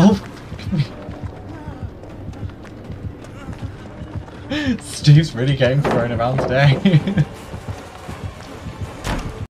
Oh! Steve's really getting thrown around today.